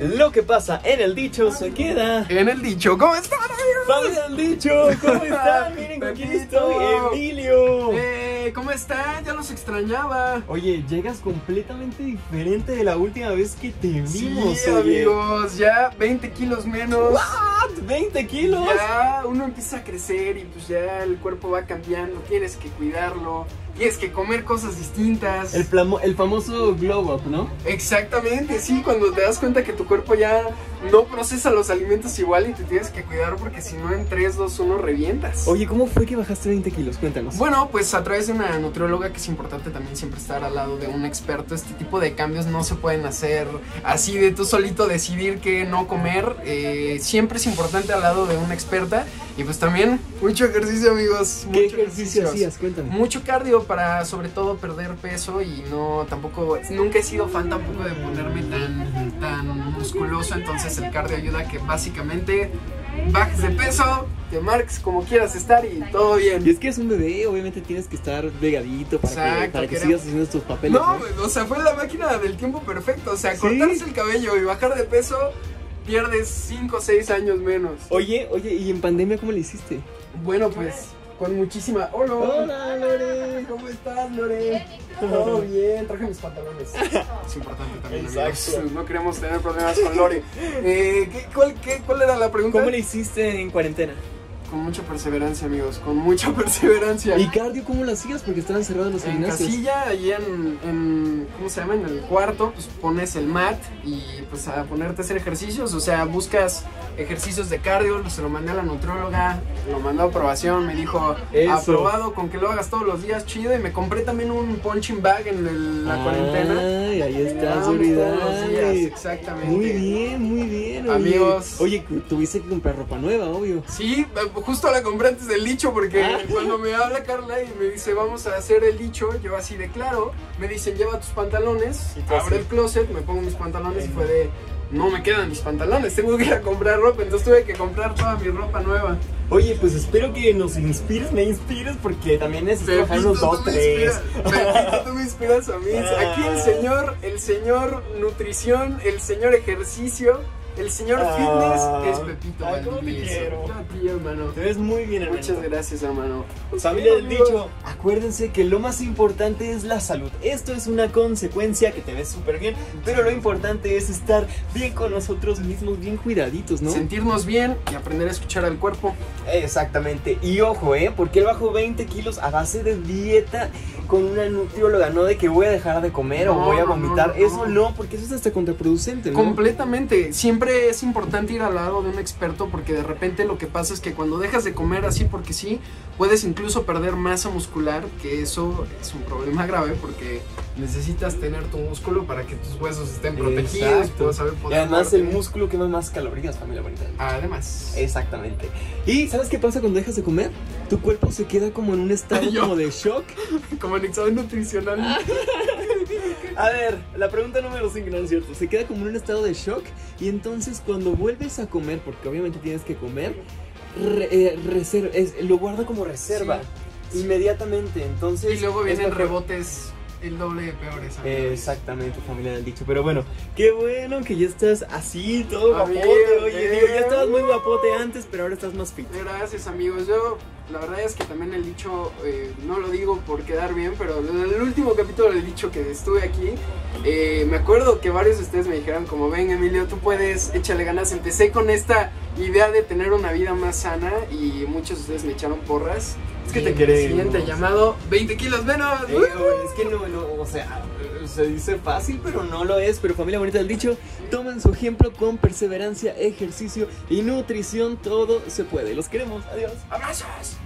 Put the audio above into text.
Lo que pasa en el dicho se queda. En el dicho, ¿cómo están, amigos? Familia del dicho, ¿cómo están? Miren con quién estoy, Emilio. Eh, ¿cómo están? Ya los extrañaba. Oye, llegas completamente diferente de la última vez que te vimos, Sí, oye. amigos, ya 20 kilos menos. What? ¿20 kilos? Ya uno empieza a crecer y pues ya el cuerpo va cambiando, tienes que cuidarlo, tienes que comer cosas distintas. El, flamo- el famoso glow up, ¿no? Exactamente, sí, cuando te das cuenta que tu cuerpo ya no procesa los alimentos igual y te tienes que cuidar porque si no en 3, 2, 1 revientas. Oye, ¿cómo fue que bajaste 20 kilos? Cuéntanos. Bueno, pues a través de una nutrióloga que es importante también siempre estar al lado de un experto. Este tipo de cambios no se pueden hacer así de tú solito decidir qué no comer. Eh, siempre es importante al lado de una experta. Y pues también mucho ejercicio, amigos. ¿Qué mucho ejercicio hacías? Cuéntame. Mucho cardio para sobre todo perder peso y no tampoco nunca he sido fan tampoco de ponerme tan tan musculoso, entonces el cardio ayuda a que básicamente bajes de peso, te marques como quieras estar y todo Y bien. es que es un bebé, obviamente tienes que estar delgadito para que, para sigas haciendo estos papeles. No, o sea, fue la máquina del tiempo perfecto, o sea, Sí. cortarse el cabello y bajar de peso pierdes 5 o 6 años menos. Oye, oye, ¿y en pandemia cómo le hiciste? Bueno, pues con muchísima Hola. Hola, Lore. ¿Cómo estás, Lore? Todo bien, traje mis pantalones. Es importante también, Exacto. No queremos tener problemas con Lore. Eh, ¿qué- cuál, qué- ¿Cuál era la pregunta? ¿Cómo le hiciste en cuarentena? Con mucha perseverancia, amigos, con mucha perseverancia. ¿Y cardio cómo lo hacías? Porque estaban cerrados los En gimnasios. casilla, ahí en, en, ¿cómo se llama? En el cuarto, pues pones el mat y pues a ponerte a hacer ejercicios, o sea, buscas ejercicios de cardio, se lo mandé a la nutróloga, lo mandó a aprobación, me dijo, Eso. aprobado con que lo hagas todos los días, chido, y me compré también un punching bag en el- la cuarentena. Ay, ahí está, seguridad. exactamente. Muy bien, muy bien. oye. Amigos. Oye, tuviste que comprar ropa nueva, obvio. Sí, justo la compré antes del dicho porque Ah. cuando me habla Carla y me dice vamos a hacer el dicho, yo así de claro, me dicen lleva tus pantalones, abre el closet, me pongo mis pantalones y fue de no me quedan mis pantalones, tengo que ir a comprar ropa, entonces tuve que comprar toda mi ropa nueva. Oye, pues espero que nos inspires, me inspires, porque también necesito bajar unos dos, tres. tú me inspiras a mí. Aquí el señor, el señor nutrición, el señor ejercicio, el señor Ah. fitness es Pepito Ay, cómo te Valdivieso. quiero. Yo a ti, hermano. Te ves muy bien, hermano. Muchas gracias, hermano. Familia del dicho, acuérdense que lo más importante es la salud. Esto es una consecuencia que te ves súper bien, pero lo importante es estar bien con nosotros mismos, bien cuidaditos, ¿no? sentirnos bien y aprender a escuchar al cuerpo. Exactamente. Y ojo, ¿eh? Porque él bajó 20 kilos a base de dieta con una nutrióloga, no de que voy a dejar de comer o voy a vomitar. no, no. Eso no, porque eso es hasta contraproducente, ¿no? Completamente. Siempre es importante ir al lado de un experto porque de repente lo que pasa es que cuando dejas de comer así porque sí, puedes incluso perder masa muscular, que eso es un problema grave porque necesitas tener tu músculo para que tus huesos estén protegidos, puedas saber Y además el músculo quema más calorías, familia bonita. Además. Exactamente. ¿Y sabes qué pasa cuando dejas de comer? Tu cuerpo se queda como en un estado Yo. como de shock. Como en examen nutricional. A ver, la pregunta número 5 no es cierto. Se queda como en un estado de shock y entonces cuando vuelves a comer, porque obviamente tienes que comer, re- eh, reser- es- lo guarda como reserva Sí. inmediatamente. Entonces y luego vienen rebotes el doble de peores. amigos. Exactamente, familia del dicho. Pero bueno, qué bueno que ya estás así, todo Amigo, guapote. Oye, digo, ya estabas muy guapote antes, pero ahora estás más fit. Gracias amigos, yo la verdad es que también el dicho, eh, no lo digo por quedar bien, pero en el último capítulo del dicho que estuve aquí, eh, me acuerdo que varios de ustedes me dijeron como, ven Emilio, tú puedes, échale ganas, empecé con esta idea de tener una vida más sana y muchos de ustedes me echaron porras. Es que Y te queremos. Siguiente llamado, 20 kilos menos. Eh, es que no, no, o sea, se dice fácil, pero no lo es. Pero familia bonita del dicho, tomen su ejemplo con perseverancia, ejercicio y nutrición. Todo se puede. Los queremos. Adiós. ¡Abrazos!